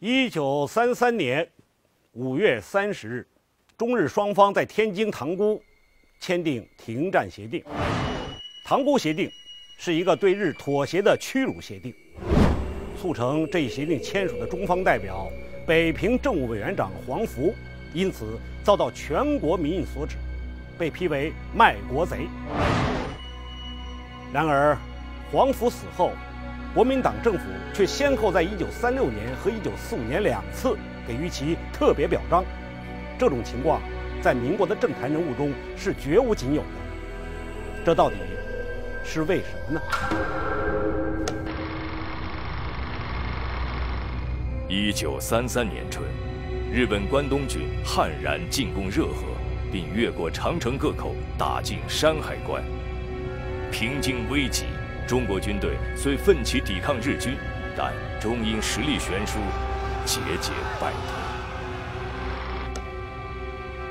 一九三三年五月三十日，中日双方在天津塘沽签订停战协定。塘沽协定是一个对日妥协的屈辱协定。促成这一协定签署的中方代表北平政务委员长黄福，因此遭到全国民意所指，被批为卖国贼。然而，黄福死后，国民党政府却先后在1936年和1945年两次给予其特别表彰。这种情况在民国的政坛人物中是绝无仅有的。这到底是为什么呢？一九三三年春，日本关东军悍然进攻热河，并越过长城各口，打进山海关。平津危急，中国军队虽奋起抵抗日军，但终因实力悬殊，节节败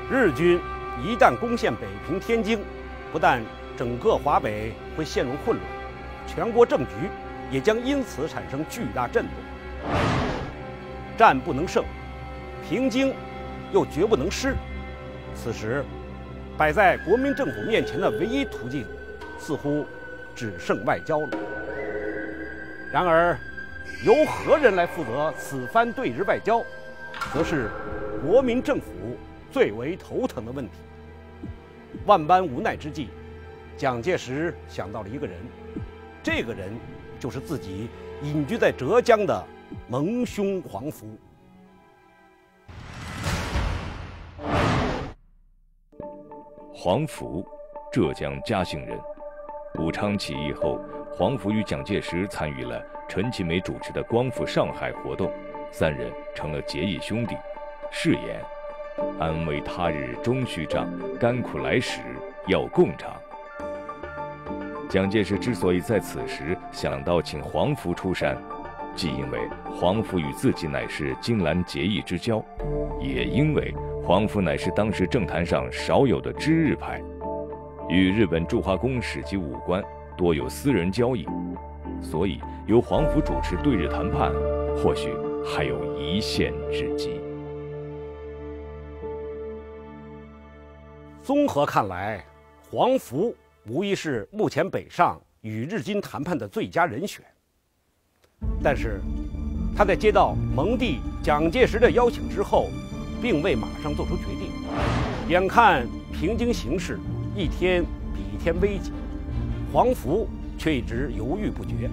退。日军一旦攻陷北平、天津，不但整个华北会陷入混乱，全国政局也将因此产生巨大震动。战不能胜，平津又绝不能失。此时，摆在国民政府面前的唯一途径，似乎只剩外交了。然而，由何人来负责此番对日外交，则是国民政府最为头疼的问题。万般无奈之际，蒋介石想到了一个人，这个人就是自己隐居在浙江的。蒙兄黄福，黄福，浙江嘉兴人。武昌起义后，黄福与蒋介石参与了陈其美主持的光复上海活动，三人成了结义兄弟。誓言：安危他日终须仗，甘苦来时要共尝。蒋介石之所以在此时想到请黄福出山，既因为黄福与自己乃是金兰结义之交，也因为黄福乃是当时政坛上少有的知日派，与日本驻华公使及武官多有私人交易，所以由黄福主持对日谈判，或许还有一线之机。综合看来，黄福无疑是目前北上与日军谈判的最佳人选。但是，他在接到蒙帝蒋介石的邀请之后，并未马上做出决定。眼看平津形势一天比一天危急，黄福却一直犹豫不决。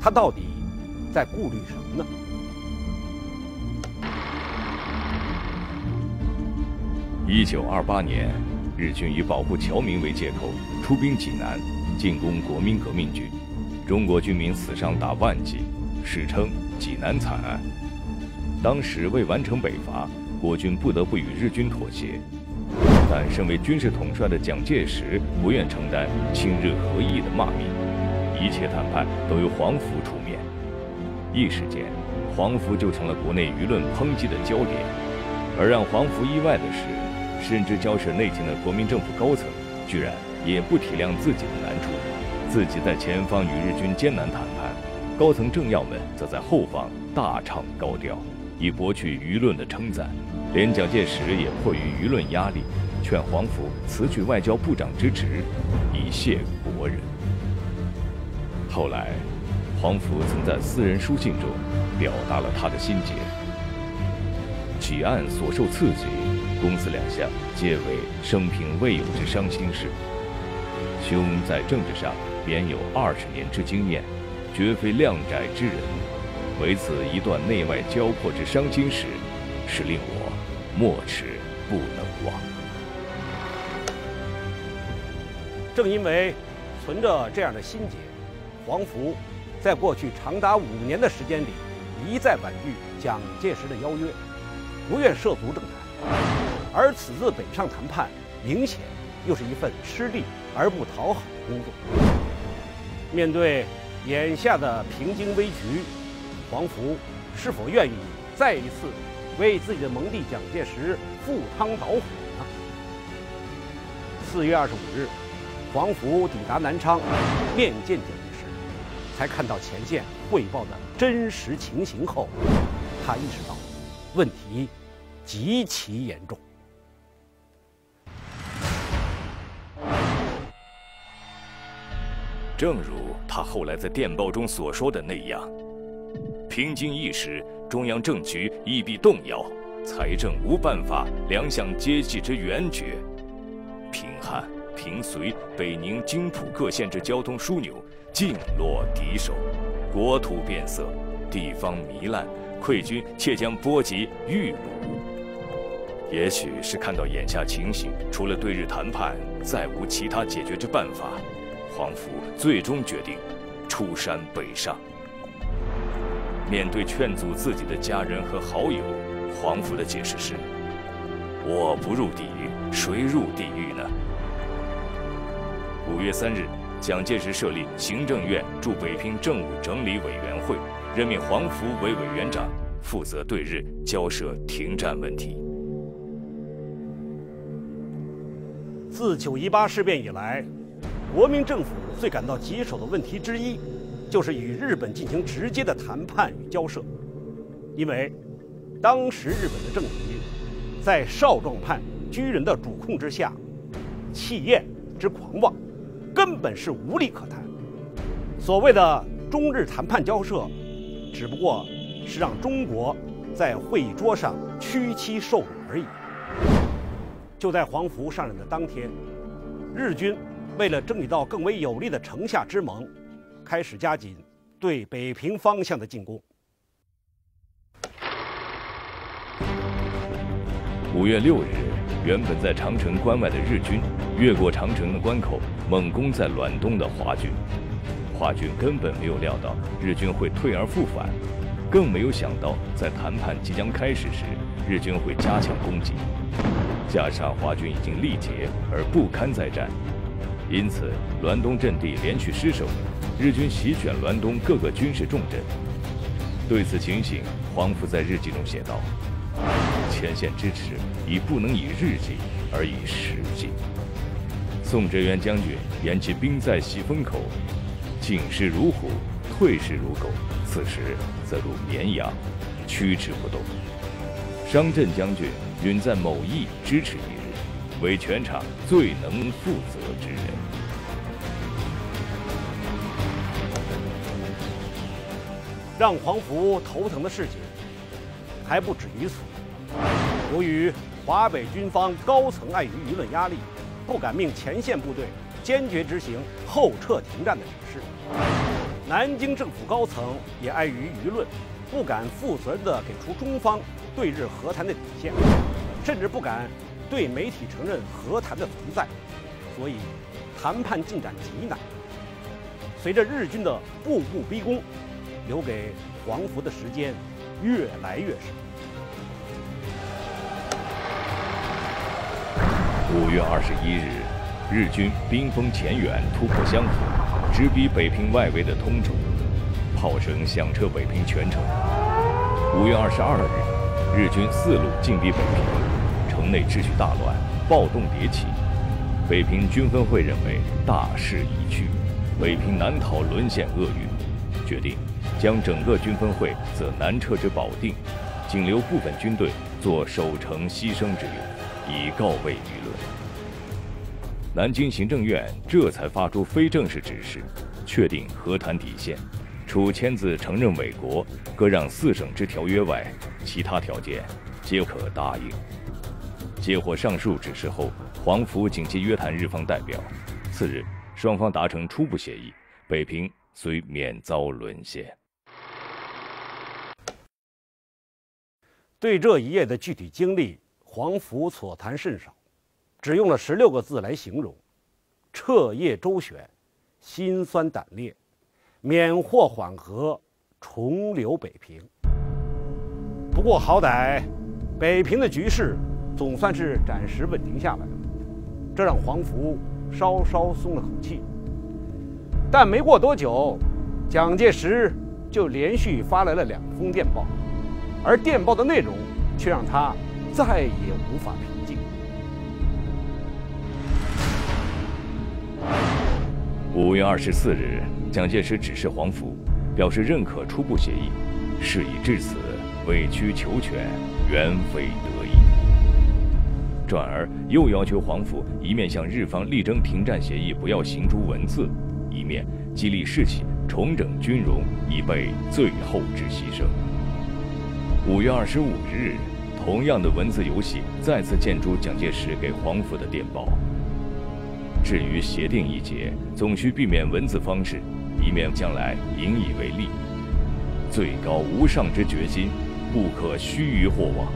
他到底在顾虑什么呢？一九二八年，日军以保护侨民为借口出兵济南，进攻国民革命军。中国军民死伤达万计，史称济南惨案。当时为完成北伐，国军不得不与日军妥协，但身为军事统帅的蒋介石不愿承担亲日合议的骂名，一切谈判都由黄福出面。一时间，黄福就成了国内舆论抨击的焦点。而让黄福意外的是，深知交涉内情的国民政府高层，居然也不体谅自己的难处。自己在前方与日军艰难谈判，高层政要们则在后方大唱高调，以博取舆论的称赞。连蒋介石也迫于舆论压力，劝黄福辞去外交部长之职，以谢国人。后来，黄福曾在私人书信中表达了他的心结：起案所受刺激，公私两项皆为生平未有之伤心事。兄在政治上。便有二十年之经验，绝非量窄之人。唯此一段内外交迫之伤心事，是令我莫齿不能忘。正因为存着这样的心结，黄福在过去长达五年的时间里，一再婉拒蒋介石的邀约，不愿涉足政坛。而此次北上谈判，明显又是一份吃力而不讨好的工作。面对眼下的平津危局，黄福是否愿意再一次为自己的盟弟蒋介石赴汤蹈火呢？四月二十五日，黄福抵达南昌，面见蒋介石，才看到前线汇报的真实情形后，他意识到，问题极其严重。正如他后来在电报中所说的那样，平津一时，中央政局亦必动摇，财政无办法，两相接济之援绝。平、绥、北宁、津浦各县之交通枢纽尽落敌手，国土变色，地方糜烂，溃军且将波及豫鲁。也许是看到眼下情形，除了对日谈判，再无其他解决之办法。黄福最终决定出山北上。面对劝阻自己的家人和好友，黄福的解释是：“我不入地狱，谁入地狱呢？”五月三日，蒋介石设立行政院驻北平政务整理委员会，任命黄福为委员长，负责对日交涉停战问题。自九一八事变以来。国民政府最感到棘手的问题之一，就是与日本进行直接的谈判与交涉，因为当时日本的政局在少壮派军人的主控之下，气焰之狂妄，根本是无利可谈。所谓的中日谈判交涉，只不过是让中国在会议桌上屈膝受辱而已。就在黄福上任的当天，日军。为了争取到更为有利的城下之盟，开始加紧对北平方向的进攻。五月六日，原本在长城关外的日军，越过长城的关口，猛攻在滦东的华军。华军根本没有料到日军会退而复返，更没有想到在谈判即将开始时，日军会加强攻击。加上华军已经力竭而不堪再战。因此，滦东阵地连续失守，日军席卷滦东各个军事重镇。对此情形，黄福在日记中写道：“前线支持已不能以日计，而以时计。宋哲元将军言其兵在喜峰口，进势如虎，退势如狗，此时则如绵羊，屈之不动。商震将军允在某邑支持一日，为全场最能负责之人。”让黄福头疼的事情还不止于此。由于华北军方高层碍于舆论压力，不敢命前线部队坚决执行后撤停战的指示；南京政府高层也碍于舆论，不敢负责任地给出中方对日和谈的底线，甚至不敢对媒体承认和谈的存在，所以谈判进展极难。随着日军的步步逼宫。留给黄福的时间越来越少。五月二十一日，日军兵锋前远，突破湘府，直逼北平外围的通州，炮声响彻北平全城。五月二十二日，日军四路进逼北平，城内秩序大乱，暴动迭起。北平军分会认为大势已去，北平难逃沦陷厄运，决定。将整个军分会则南撤至保定，仅留部分军队做守城牺牲之用，以告慰舆论。南京行政院这才发出非正式指示，确定和谈底线，除签字承认伪国、割让四省之条约外，其他条件皆可答应。接获上述指示后，黄福紧急约谈日方代表，次日双方达成初步协议，北平虽免遭沦陷。对这一夜的具体经历，黄福所谈甚少，只用了十六个字来形容：彻夜周旋，心酸胆裂，免祸缓和，重留北平。不过好歹，北平的局势总算是暂时稳定下来了，这让黄福稍稍松了口气。但没过多久，蒋介石就连续发来了两封电报。而电报的内容却让他再也无法平静。五月二十四日，蒋介石指示黄福，表示认可初步协议，事已至此，委曲求全，原非得已。转而又要求皇甫一面向日方力争停战协议不要行诸文字，一面激励士气，重整军容，以备最后之牺牲。五月二十五日，同样的文字游戏再次见诸蒋介石给皇甫的电报。至于协定一节，总需避免文字方式，以免将来引以为例。最高无上之决心，不可须臾或忘。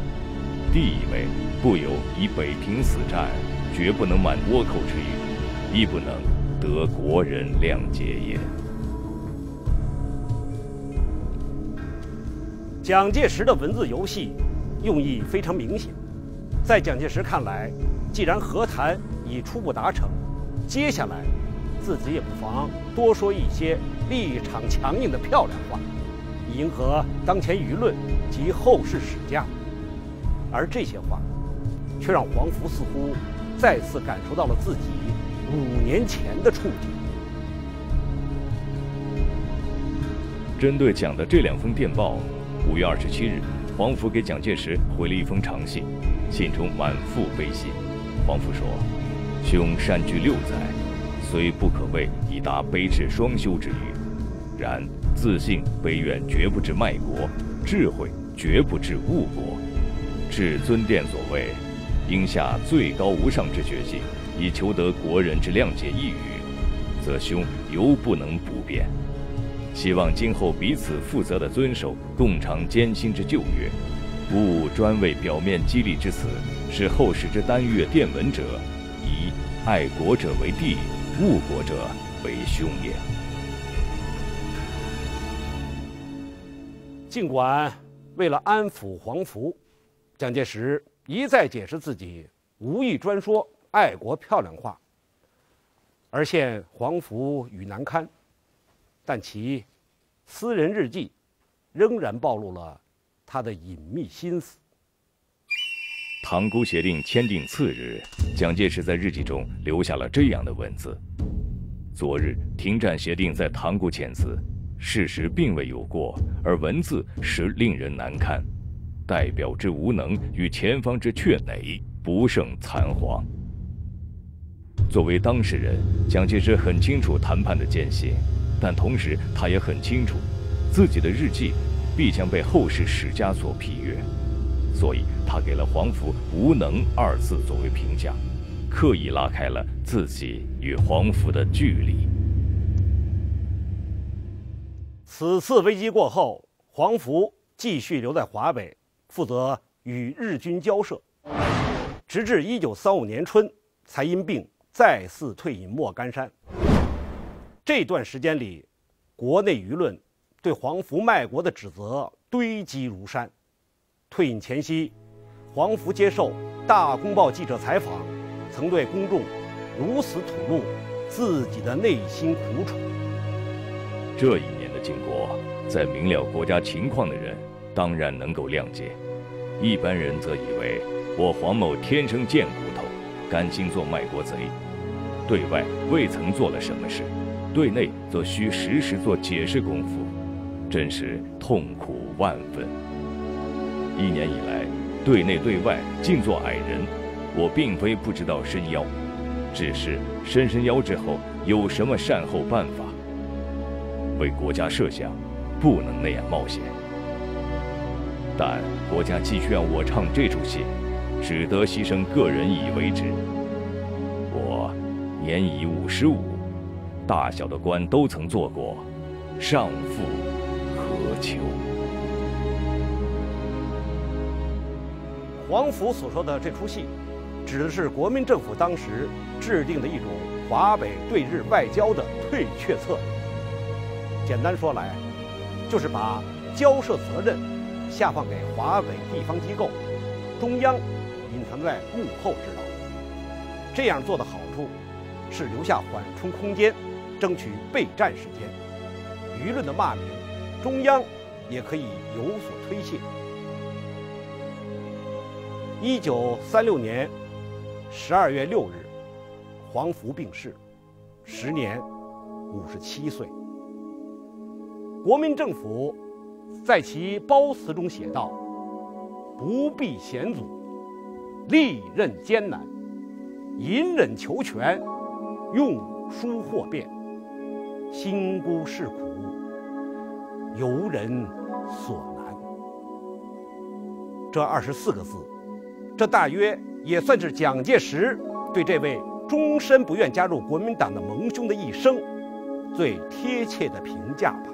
地以为不由以北平死战，绝不能满倭寇之欲，亦不能得国人谅解也。蒋介石的文字游戏用意非常明显，在蒋介石看来，既然和谈已初步达成，接下来自己也不妨多说一些立场强硬的漂亮话，以迎合当前舆论及后世史家。而这些话，却让黄福似乎再次感受到了自己五年前的处境。针对蒋的这两封电报，五月二十七日，黄甫给蒋介石回了一封长信，信中满腹悲心。黄甫说：“兄善居六载，虽不可谓已达悲智双修之余，然自信悲怨绝不至卖国，智慧绝不至误国。”至尊殿所谓，应下最高无上之决心，以求得国人之谅解一语，则兄犹不能不变。希望今后彼此负责的遵守共尝艰辛之旧约，勿专为表面激励之词，使后世之单阅电文者，以爱国者为弟，误国者为兄也。尽管为了安抚黄福。蒋介石一再解释自己无意专说爱国漂亮话，而现黄福与难堪，但其私人日记仍然暴露了他的隐秘心思。塘沽协定签订次日，蒋介石在日记中留下了这样的文字：“昨日停战协定在塘沽签字，事实并未有过，而文字实令人难堪。”代表之无能与前方之确馁，不胜残惶。作为当事人，蒋介石很清楚谈判的艰辛，但同时他也很清楚，自己的日记必将被后世史家所批阅，所以他给了黄福“无能”二字作为评价，刻意拉开了自己与黄福的距离。此次危机过后，黄福继续留在华北。负责与日军交涉，直至一九三五年春，才因病再次退隐莫干山。这段时间里，国内舆论对黄福卖国的指责堆积如山。退隐前夕，黄福接受《大公报》记者采访，曾对公众如此吐露自己的内心苦楚。这一年的经过，在明了国家情况的人当然能够谅解。一般人则以为我黄某天生贱骨头，甘心做卖国贼，对外未曾做了什么事，对内则需时时做解释功夫，真是痛苦万分。一年以来，对内对外尽做矮人，我并非不知道伸腰，只是伸伸腰之后有什么善后办法？为国家设想，不能那样冒险。但国家既需要我唱这出戏，只得牺牲个人以为之。我年已五十五，大小的官都曾做过，尚复何求？黄甫所说的这出戏，指的是国民政府当时制定的一种华北对日外交的退却策。简单说来，就是把交涉责任。下放给华北地方机构，中央隐藏在幕后指导。这样做的好处是留下缓冲空间，争取备战时间。舆论的骂名，中央也可以有所推卸。一九三六年十二月六日，黄福病逝，时年五十七岁。国民政府。在其褒词中写道：“不避险阻，历任艰难，隐忍求全，用书获变，心孤事苦，由人所难。”这二十四个字，这大约也算是蒋介石对这位终身不愿加入国民党的盟兄的一生最贴切的评价吧。